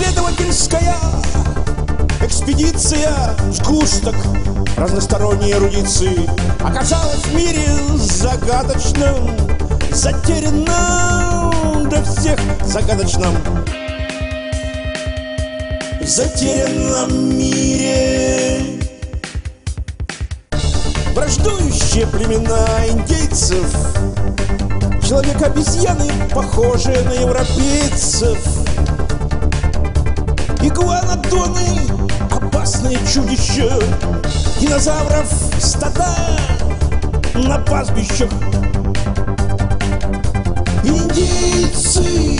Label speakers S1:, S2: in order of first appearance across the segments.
S1: Исследовательская экспедиция Сгусток разносторонней эрудиции Оказалась в мире загадочным Затерянным для всех загадочным. Затерянном мире. Враждующие племена индейцев Человек-обезьяны, похожие на европейцев опасные чудища Динозавров стада на пастбищах. Индейцы,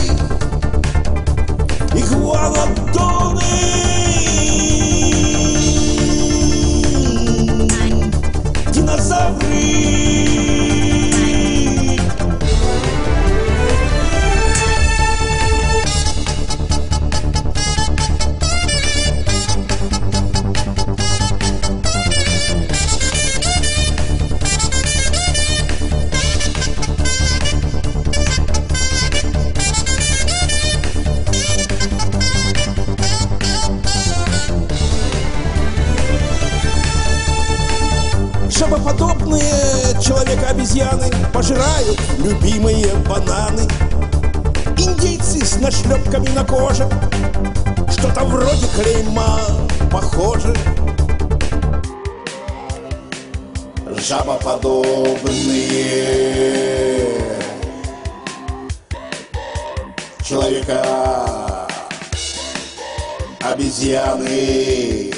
S1: игуанодоны Динозавры Жабоподобные человека-обезьяны Пожирают любимые бананы. Индейцы с нашлепками на коже Что-то вроде клейма похоже. Жабоподобные Человека Обезьяны